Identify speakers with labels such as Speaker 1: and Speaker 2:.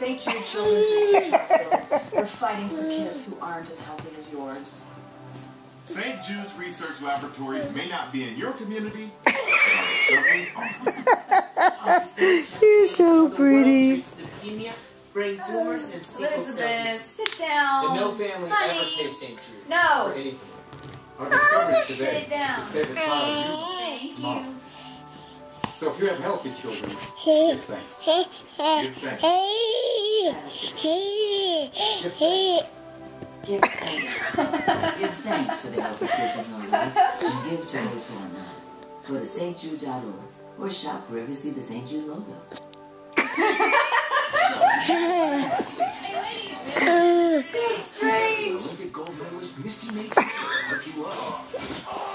Speaker 1: St. Jude Children's Research Hospital, we're fighting for kids who aren't as healthy as yours.
Speaker 2: St. Jude's Research Laboratories may not be in your community, but are certainly.
Speaker 3: You're so pretty.
Speaker 4: Brain tumors, and sickle cell
Speaker 5: Elizabeth, sit down.
Speaker 6: And no family
Speaker 5: Honey.
Speaker 6: ever pays St. Jude
Speaker 5: No.
Speaker 6: for anything. Our discoveries today
Speaker 5: Sit down.
Speaker 6: could save a child.
Speaker 5: Thank you.
Speaker 6: Mom. So if you have healthy children, give thanks.
Speaker 2: Give thanks.
Speaker 6: Give thanks.
Speaker 7: Give thanks. give thanks for the healthy kids in your life and give to those who are not. Go to stjude.org or shop wherever you see the St. Jude logo.
Speaker 2: Olympic gold medalist Misty May-Treanor hook you up.